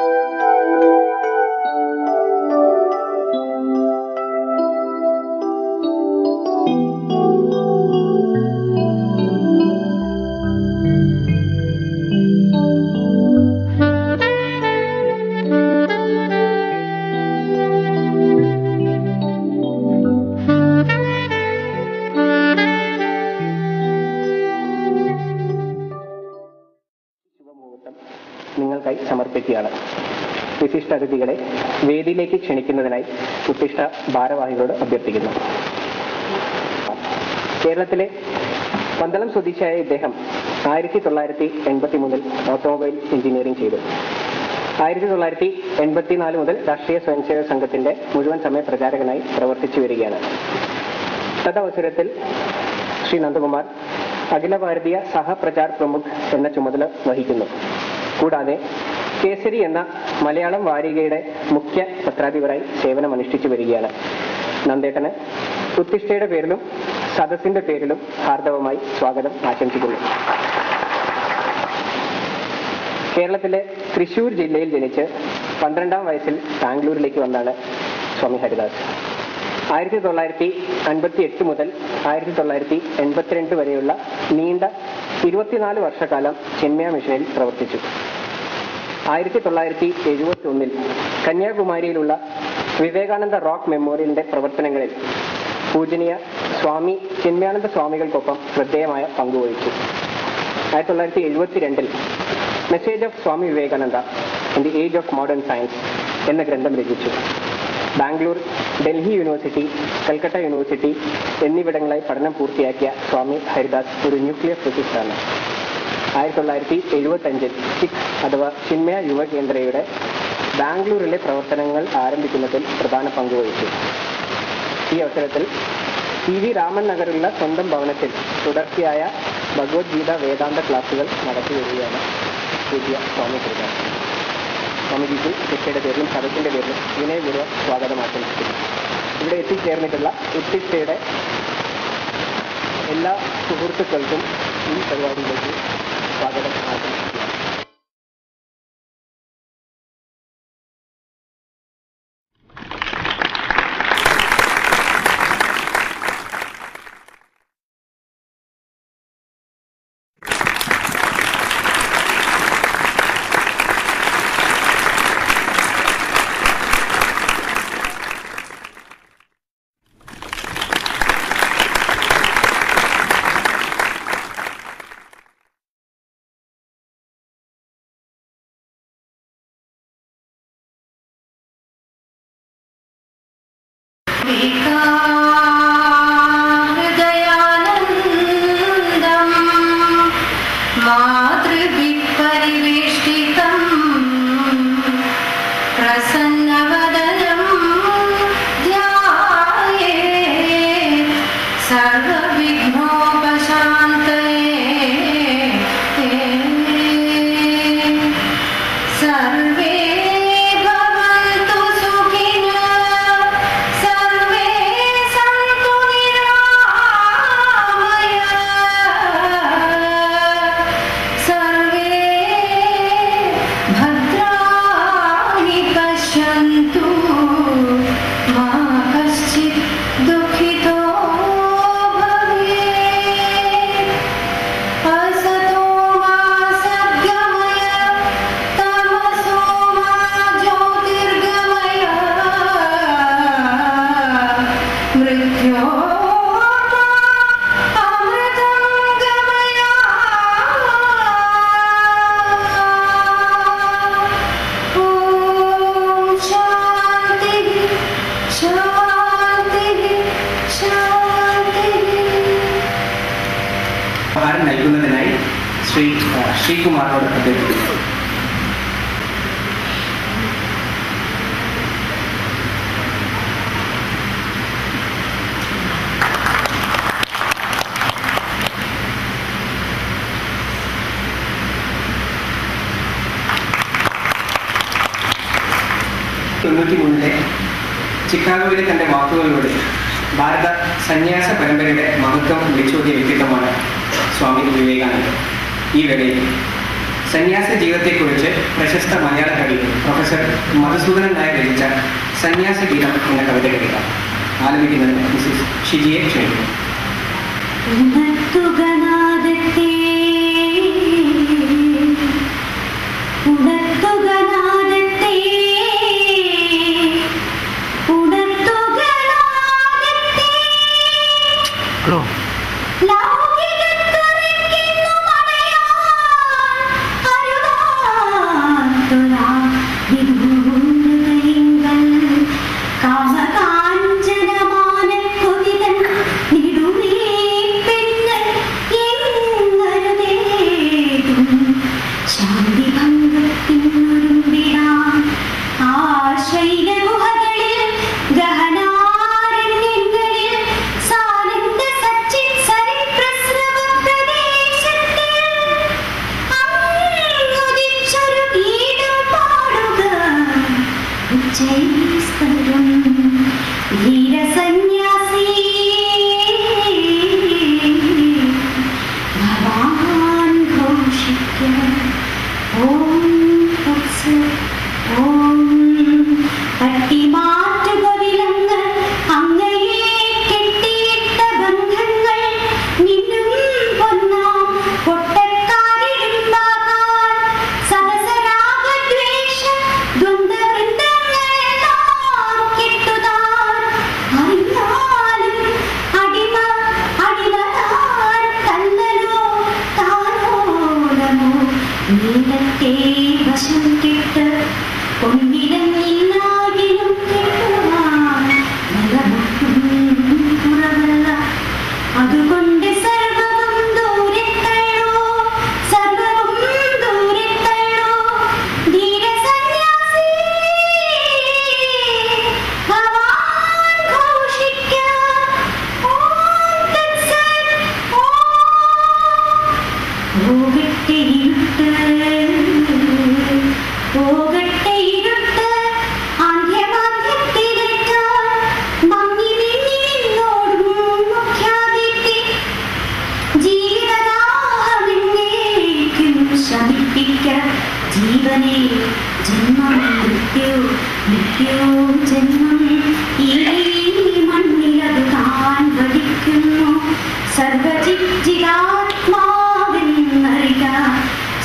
了。ഭാരവാഹികളോട് അഭ്യർത്ഥിക്കുന്നു. കേരളത്തിലെ പന്തളം സ്വദേശിയായ ഇദ്ദേഹം ആയിരത്തി തൊള്ളായിരത്തി എൺപത്തി മൂന്നിൽ ഓട്ടോമൊബൈൽ എഞ്ചിനീയറിംഗ് ചെയ്തു. ആയിരത്തി തൊള്ളായിരത്തി എൺപത്തിനാല് മുതൽ രാഷ്ട്രീയ സ്വയംസേവക സംഘത്തിന്റെ മുഴുവൻ സമയ പ്രചാരകനായി പ്രവർത്തിച്ചു വരികയാണ്. തദവസരത്തിൽ ശ്രീ നന്ദകുമാർ അഖില ഭാരതീയ സഹപ്രചാർ പ്രമുഖ് എന്ന ചുമതല വഹിക്കുന്നു. കൂടാതെ കേസരി എന്ന മലയാളം വാരികയുടെ മുഖ്യ പത്രാധിപരായി സേവനമനുഷ്ഠിച്ചു വരികയാണ്. നന്ദേട്ടന് ഉത്തിഷ്ഠയുടെ പേരിലും സദസ്സിന്റെ പേരിലും ഹാർദവമായി സ്വാഗതം ആശംസിക്കുന്നു. കേരളത്തിലെ തൃശൂർ ജില്ലയിൽ ജനിച്ച് പന്ത്രണ്ടാം വയസ്സിൽ ബാംഗ്ലൂരിലേക്ക് വന്നാണ് സ്വാമി ഹരിദാസ്. ആയിരത്തി തൊള്ളായിരത്തി അൻപത്തി എട്ട് മുതൽ ആയിരത്തി തൊള്ളായിരത്തി എൺപത്തിരണ്ട് വരെയുള്ള നീണ്ട ഇരുപത്തിനാല് വർഷക്കാലം ചിന്മയ മിഷനിൽ പ്രവർത്തിച്ചു. ആയിരത്തി തൊള്ളായിരത്തി എഴുപത്തി ഒന്നിൽ കന്യാകുമാരിയിലുള്ള വിവേകാനന്ദ റോക്ക് മെമ്മോറിയലിന്റെ പ്രവർത്തനങ്ങളിൽ പൂജനീയ സ്വാമി ചിന്മയാനന്ദ സ്വാമികൾക്കൊപ്പം ശ്രദ്ധേയമായ പങ്കുവഹിച്ചു ആയിരത്തി തൊള്ളായിരത്തി എഴുപത്തിരണ്ടിൽ message of Swami Vivekananda in the age of modern science എന്ന ഗ്രന്ഥം രചിച്ചു. ബാംഗ്ലൂർ ഡൽഹി യൂണിവേഴ്സിറ്റി കൽക്കട്ട യൂണിവേഴ്സിറ്റി എന്നിവിടങ്ങളായി പഠനം പൂർത്തിയാക്കിയ സ്വാമി ഹരിദാസ് ഒരു ന്യൂക്ലിയർ ഫിസിക്സാണ്. ആയിരത്തി തൊള്ളായിരത്തി എഴുപത്തഞ്ചിൽ സിക്സ് അഥവാ ചിന്മയ യുവ കേന്ദ്രയുടെ ബാംഗ്ലൂരിലെ പ്രവർത്തനങ്ങൾ ആരംഭിക്കുന്നതിൽ പ്രധാന പങ്ക് വഹിച്ചു. ഈ അവസരത്തിൽ ടി വി രാമൻ നഗറിലുള്ള സ്വന്തം ഭവനത്തിൽ തുടർച്ചയായ ഭഗവത്ഗീത വേദാന്ത ക്ലാസുകൾ നടത്തി വരികയാണ് പുതിയ സ്വാമി ഹരിദാസ് സ്വാമിജിക്ക് ശിക്ഷയുടെ പേരിലും സദസ്സിന്റെ പേരിലും വിനയപൂർവം സ്വാഗതം ആശംസിക്കുന്നു ഇവിടെ എത്തിച്ചേർന്നിട്ടുള്ള ഉത്തിഷ്ഠയുടെ എല്ലാ സുഹൃത്തുക്കൾക്കും ഈ പരിപാടിയിലേക്ക് സ്വാഗതം ഉപഹാരം നൽകുന്നതിനായി ശ്രീ ശ്രീകുമാറിനോട് അഭ്യർത്ഥിക്കുന്നു ചിക്കാഗോയിലെ തന്റെ വാക്കുകളിലൂടെ ഭാരത സന്യാസ പരമ്പരയുടെ മഹത്വം വിളിച്ചോതിയ വ്യക്തിത്വമാണ് സ്വാമി വിവേകാനന്ദൻ. ഈ വേളയിൽ സന്യാസ ജീവിതത്തെക്കുറിച്ച് പ്രശസ്ത മലയാള കവി പ്രൊഫസർ മധുസൂദനൻ നായർ രചിച്ച സന്യാസ ഗീതം എന്ന കവിത കേൾക്കാം. ആലപിക്കുന്നത് മിസിസ് ഷിജിയെ ക്ഷണിക്കുന്നു. ഉണർത്തുകനാദത്തെ ഉണർത്തുകനാദത്തെ gì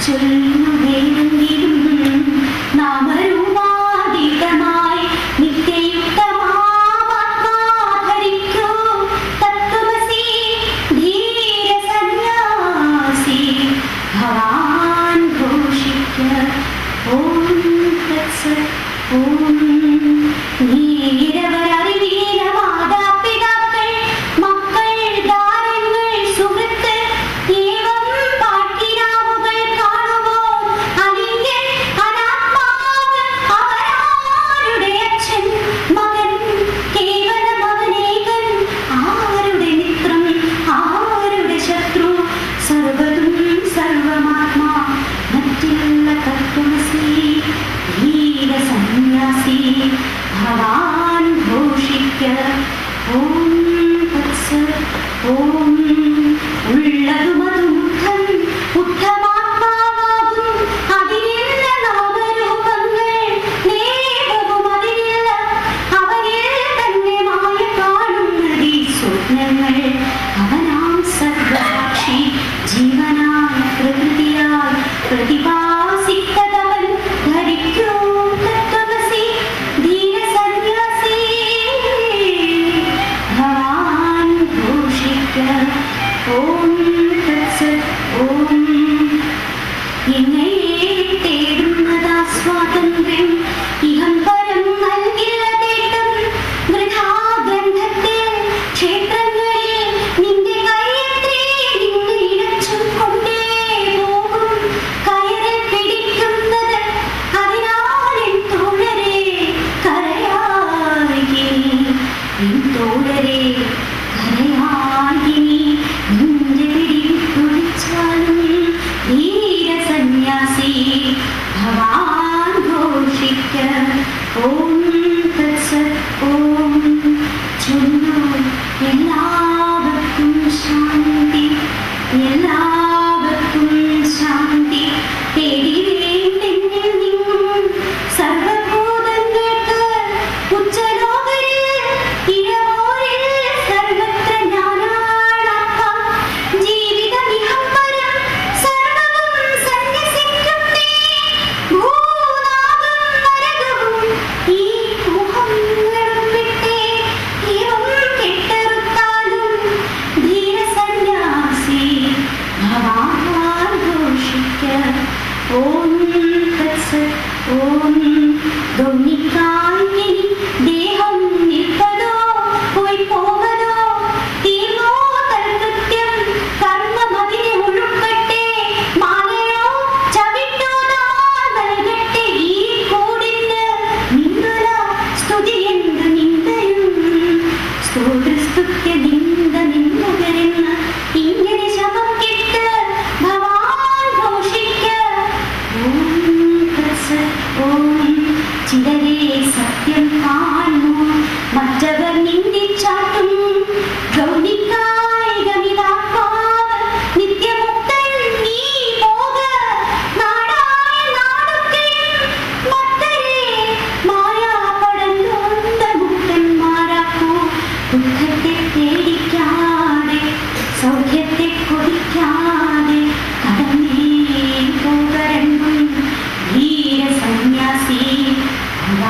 最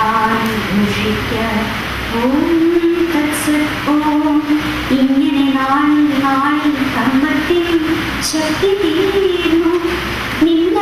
ആഘോഷിക്കാൻ ഓം തത്സത് ഓം ഇങ്ങനെ നാളിൽ നാളിൽ കമ്പത്തിൽ ശക്തി തീരും നിന്ന